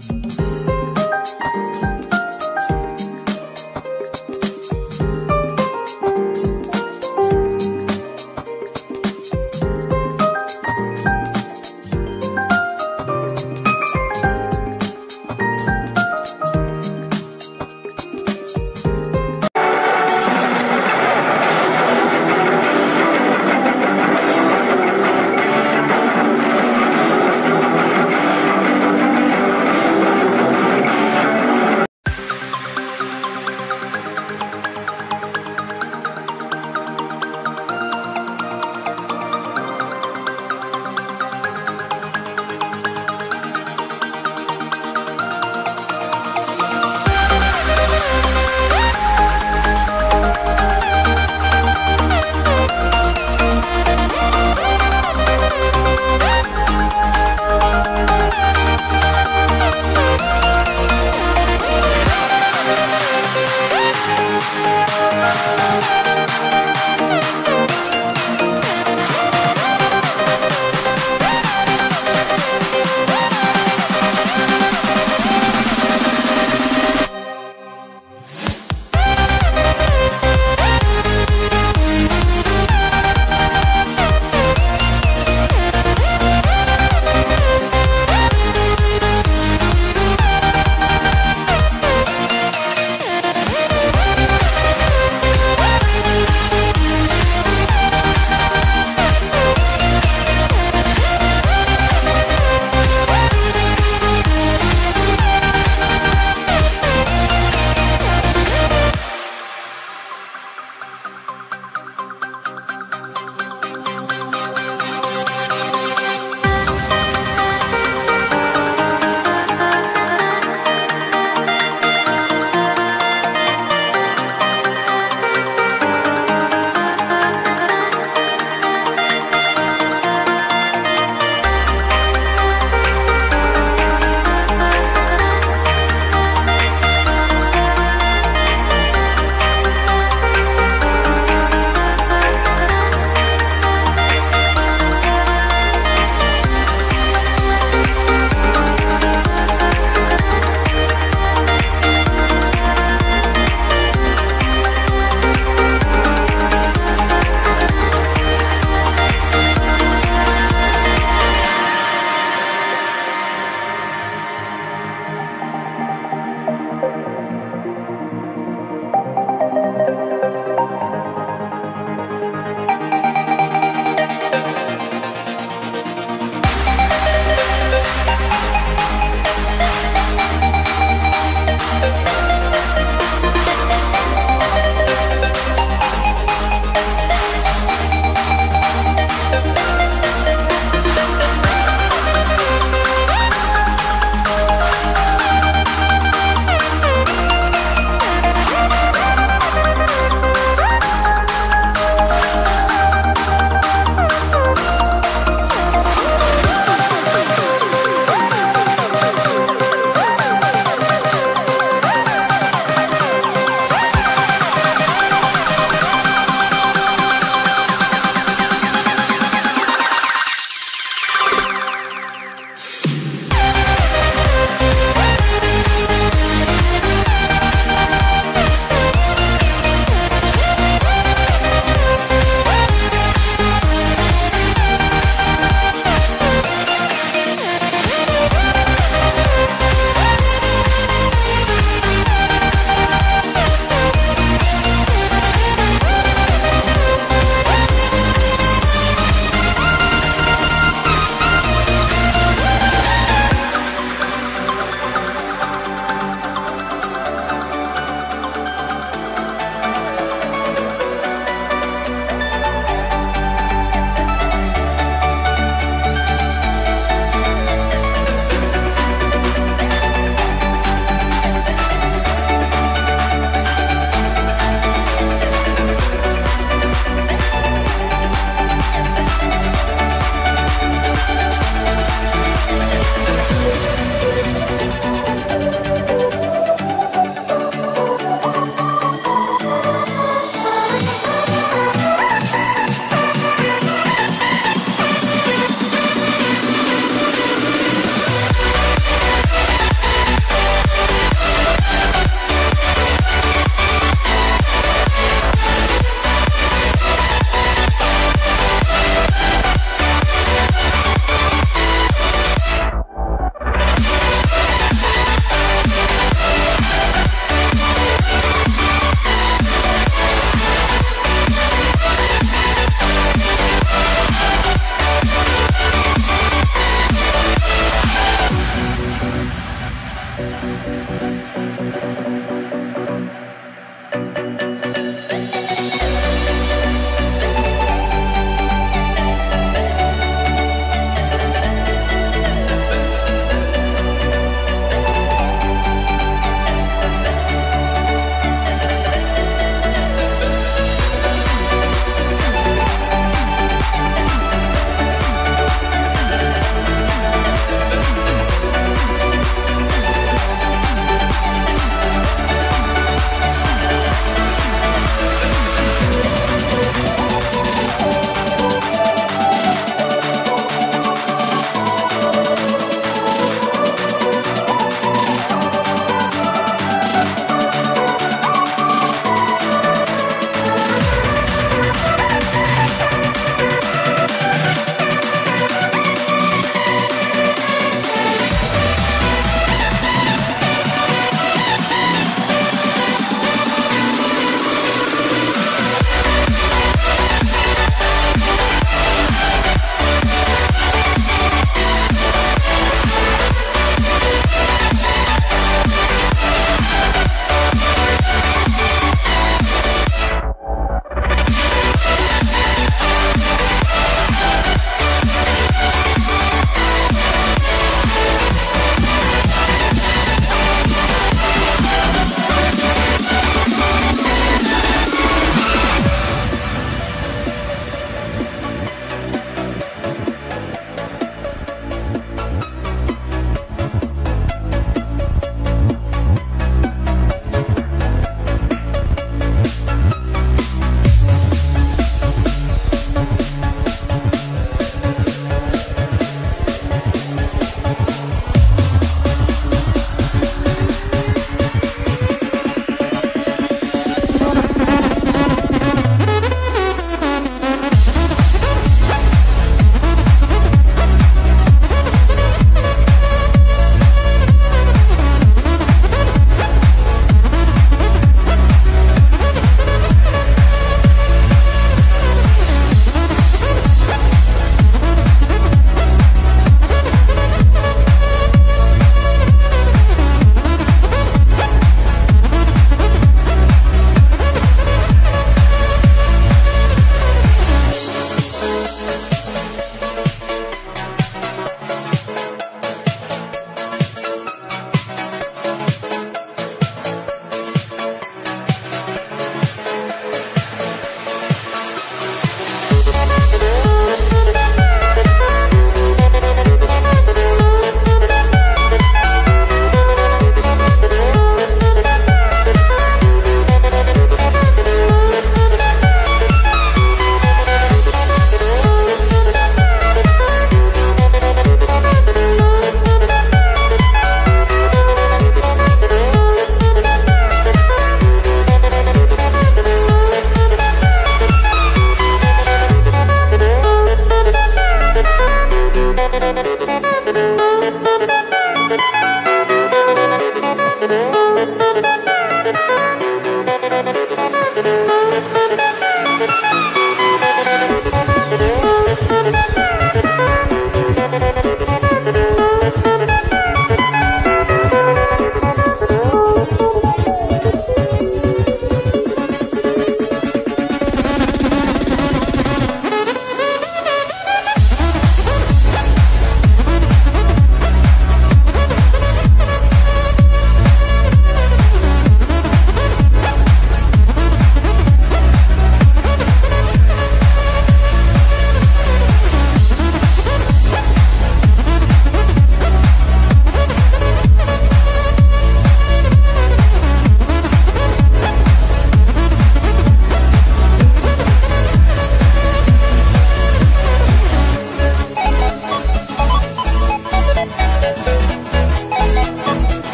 Thank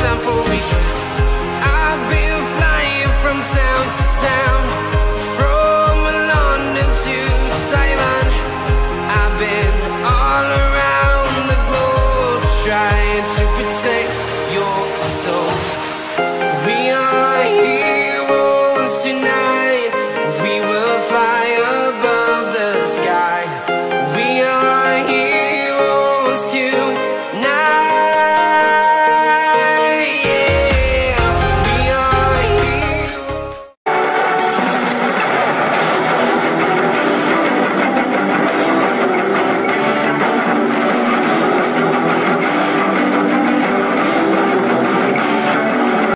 time for retreat.